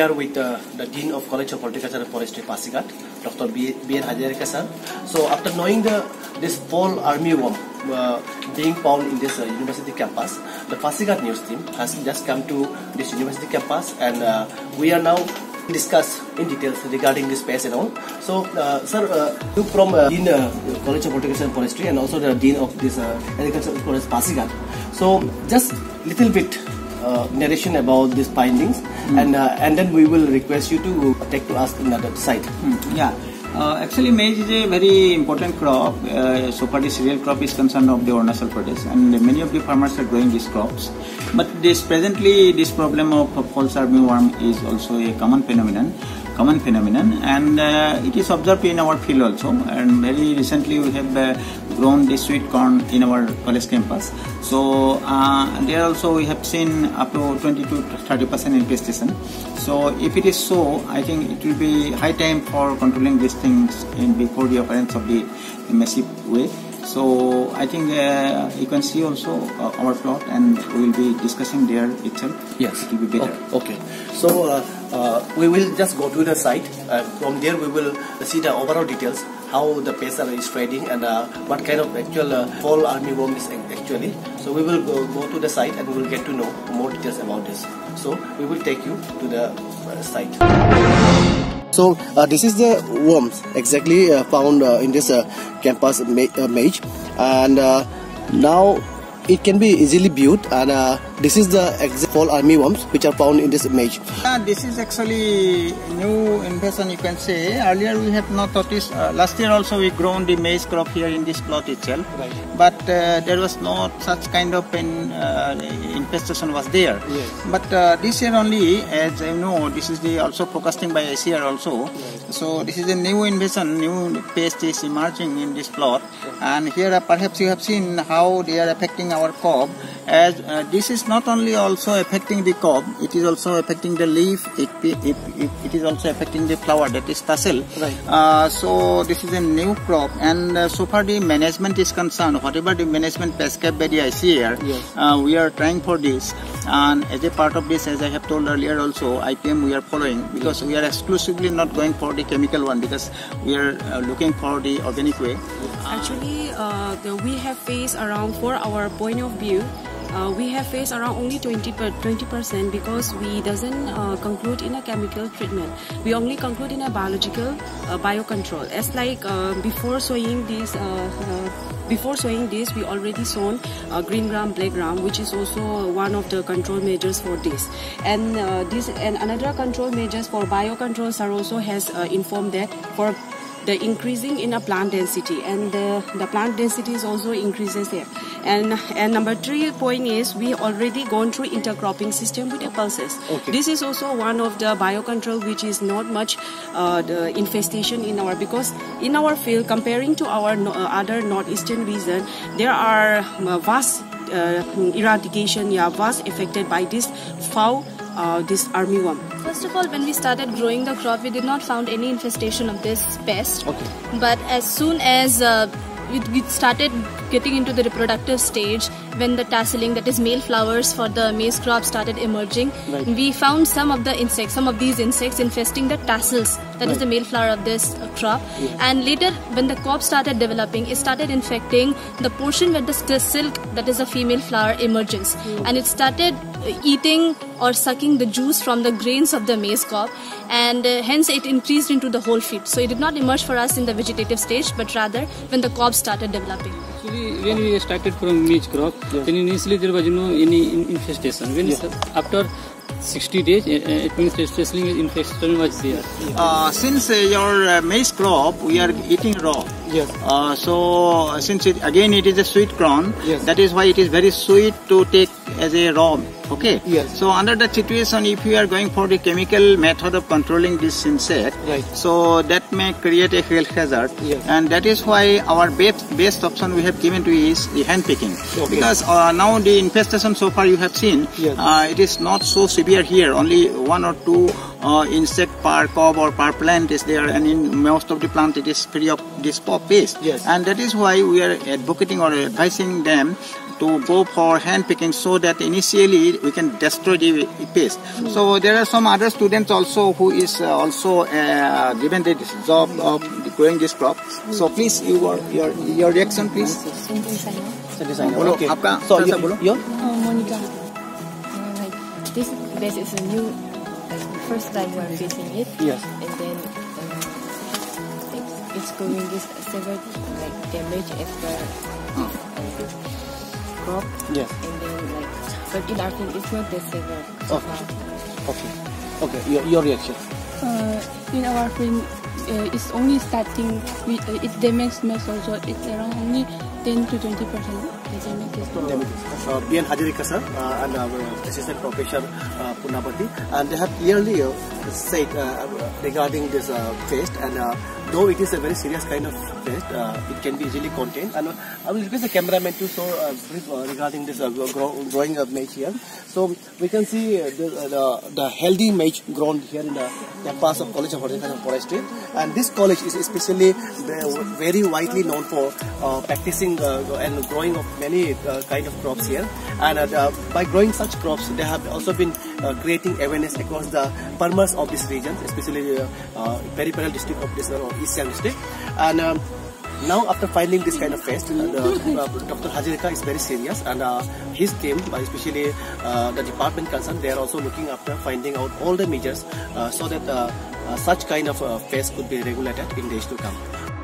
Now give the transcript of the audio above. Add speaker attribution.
Speaker 1: are with uh, the Dean of College of Horticulture and Forestry, Pasighat, Dr. B. B. N. Hazarika sir. So after knowing the this fall armyworm uh, being found in this uh, university campus, the Pasighat news team has just come to this university campus and uh, we are now discuss in details regarding this space and all. So, uh, sir, uh, you from uh, Dean uh, College of Horticulture and Forestry and also the Dean of this uh, Agricultural College Pasighat. So, just little bit uh, narration about these findings
Speaker 2: Hmm.
Speaker 1: and uh, and then we will request you to take to us another site.
Speaker 2: Hmm, Yeah. Uh, actually, maize is a very important crop. Uh, so far, the cereal crop is concerned of the Arunachal Pradesh, and many of the farmers are growing these crops. But this presently, this problem of fall armyworm is also a common phenomenon. Common phenomenon, and uh, it is observed in our field also. And very recently, we have uh, grown the sweet corn in our college campus. So uh, there also we have seen up to 20 to 30 percent infestation. So if it is so, I think it will be high time for controlling these things in before the occurrence of the massive way. So I think uh, you can see also uh, our plot, and we will be discussing there itself.
Speaker 1: Yes.
Speaker 2: it will be better.
Speaker 1: Okay. okay. So uh, uh, we will just go to the site. Uh, from there, we will see the overall details how the pest is spreading and uh, what kind of actual uh, fall armyworm is actually. So we will go, go to the site and we will get to know more details about this. So we will take you to the site. So uh, this is the worms exactly uh, found uh, in this campus ma- mage, and now it can be easily viewed. And this is the exact fall army worms which are found in this image.
Speaker 2: Uh, this is actually new invasion you can say. Earlier we have not noticed. Uh, last year also we grown the maize crop here in this plot itself.
Speaker 1: Right.
Speaker 2: But uh, there was no such kind of in, uh, infestation was there.
Speaker 1: Yes.
Speaker 2: But uh, this year only, as you know, this is the also forecasting by ICAR also. Yes. So this is a new invasion, new pest is emerging in this plot. And here uh, perhaps you have seen how they are affecting our cob. As uh, this is not only also affecting the cob, it is also affecting the leaf. It it, it, it is also affecting the flower that is tassel.
Speaker 1: Right.
Speaker 2: Uh, so this is a new crop, and uh, so far the management is concerned. Whatever the management prescribed by the ICAR,
Speaker 1: Yes.
Speaker 2: uh, we are trying for this. And as a part of this, as I have told earlier, also IPM we are following because we are exclusively not going for the chemical one because we are uh, looking for the organic way.
Speaker 3: Actually, uh, the, we have faced around, for our point of view, uh, we have faced around only 20 per, 20% because we doesn't uh, conclude in a chemical treatment. We only conclude in a biological uh, biocontrol. As like uh, before sowing this, uh, uh, before sowing this, we already sown green gram, black gram, which is also one of the control measures for this. And this and another control measures for biocontrol, Sir also has informed that for the increasing in a plant density and the, the plant density is also increases there and and number three point is we already gone through intercropping system with the pulses
Speaker 1: Okay.
Speaker 3: this is also one of the biocontrol which is not much uh, the infestation in our because in our field comparing to our no, uh, other northeastern region there are uh, vast uh, eradication yeah vast affected by this fall uh, this armyworm
Speaker 4: First of all, when we started growing the crop, we did not found any infestation of this pest.
Speaker 1: Okay.
Speaker 4: But as soon as uh, we, we started getting into the reproductive stage, when the tasseling, that is male flowers for the maize crop, started emerging,
Speaker 1: Right.
Speaker 4: we found some of the insects, some of these insects infesting the tassels, that is
Speaker 1: Right.
Speaker 4: the male flower of this uh, crop. And later, when the crop started developing, it started infecting the portion where the st- silk, that is the female flower, emerges. And it started eating or sucking the juice from the grains of the maize cob and uh, hence it increased into the whole field so it did not emerge for us in the vegetative stage but rather when the cob started developing
Speaker 5: Actually, when we started from maize crop, then initially there was no any infestation. When after 60 days, uh, uh, it means the tasseling infestation was there.
Speaker 2: Uh, since uh, your uh, maize crop, we are eating raw.
Speaker 1: Yes.
Speaker 2: Uh, so since it again it is a sweet corn,
Speaker 1: Yes.
Speaker 2: that is why it is very sweet to take as a raw. Okay.
Speaker 1: Yes.
Speaker 2: So under that situation, if you are going for the chemical method of controlling this insect,
Speaker 1: Right.
Speaker 2: so that may create a health hazard.
Speaker 1: Yes.
Speaker 2: And that is why our best best option we have given to you is the hand picking.
Speaker 1: Okay.
Speaker 2: Because uh, now the infestation so far you have seen,
Speaker 1: Yes.
Speaker 2: uh, it is not so severe here. Only one or two uh, insect per cob or per plant is there, and in most of the plant it is free of this pop paste.
Speaker 1: Yes.
Speaker 2: And that is why we are advocating or advising them to go for hand picking so that initially we can destroy the paste. Mm. So there are some other students also who is uh, also uh, given the job of growing this crop. So please your your your reaction please. Designer.
Speaker 1: Bolo,
Speaker 2: okay.
Speaker 1: So you,
Speaker 6: oh, Monica. Uh, this is a new, first time we're facing it.
Speaker 1: Yes.
Speaker 6: And then um, it's, going this like damage after. Hmm. Um, crop.
Speaker 1: Yes.
Speaker 6: And then like, but in our thing, it's not the same. so
Speaker 1: Okay.
Speaker 6: far.
Speaker 1: Okay. Okay. Your, your reaction.
Speaker 7: Uh, in our film, uh, it's only starting. We, uh, it damages most also. It's around only 10 to 20 percent.
Speaker 1: Uh, B.N. Hazarika sir uh, and our assistant professor uh, Punabati and they have clearly uh, said uh, regarding this uh, pest and uh, though it is a very serious kind of pest uh, it can be easily contained. And I will request the cameraman to show brief regarding this grow, growing of maize here. So we can see the, the, the healthy maize grown here in the campus of College of Horticulture and Forestry and this college is especially very widely known for practicing and growing of many uh, kind of crops here and uh, by growing such crops they have also been uh, creating awareness across the farmers of this region especially uh, peripheral district of this uh, East district and um, now after finding this kind of pest, uh, uh, Dr. Hazarika is very serious and uh, his team, especially the department concerned, they are also looking after finding out all the measures so that such kind of pest could be regulated in days to come.